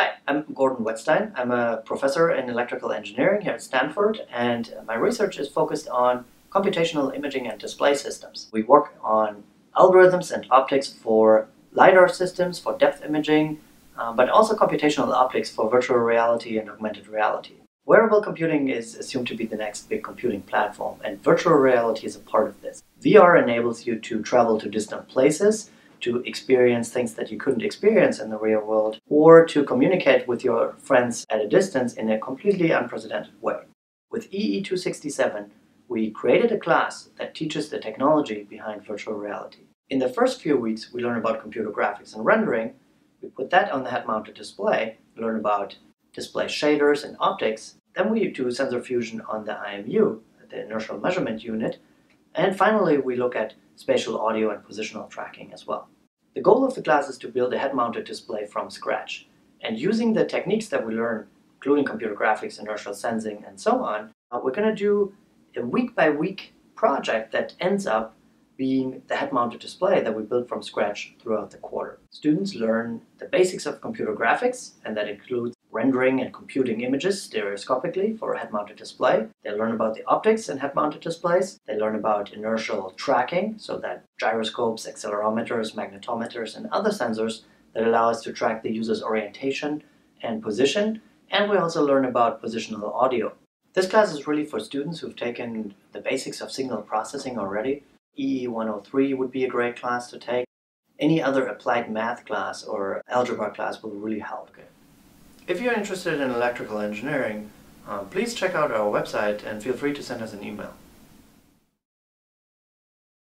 Hi, I'm Gordon Wetzstein. I'm a professor in electrical engineering here at Stanford, and my research is focused on computational imaging and display systems. We work on algorithms and optics for LiDAR systems, for depth imaging, uh, but also computational optics for virtual reality and augmented reality. Wearable computing is assumed to be the next big computing platform, and virtual reality is a part of this. VR enables you to travel to distant places, to experience things that you couldn't experience in the real world, or to communicate with your friends at a distance in a completely unprecedented way. With EE267, we created a class that teaches the technology behind virtual reality. In the first few weeks, we learn about computer graphics and rendering. We put that on the head-mounted display, learn about display shaders and optics. Then we do sensor fusion on the IMU, the inertial measurement unit. And finally, we look at spatial audio and positional tracking as well. The goal of the class is to build a head-mounted display from scratch. And using the techniques that we learn, including computer graphics, inertial sensing, and so on, uh, we're going to do a week-by-week -week project that ends up being the head-mounted display that we built from scratch throughout the quarter. Students learn the basics of computer graphics, and that includes rendering and computing images stereoscopically for a head-mounted display. They learn about the optics in head-mounted displays. They learn about inertial tracking, so that gyroscopes, accelerometers, magnetometers, and other sensors that allow us to track the user's orientation and position. And we also learn about positional audio. This class is really for students who've taken the basics of signal processing already. EE 103 would be a great class to take. Any other applied math class or algebra class will really help. If you're interested in electrical engineering, uh, please check out our website and feel free to send us an email.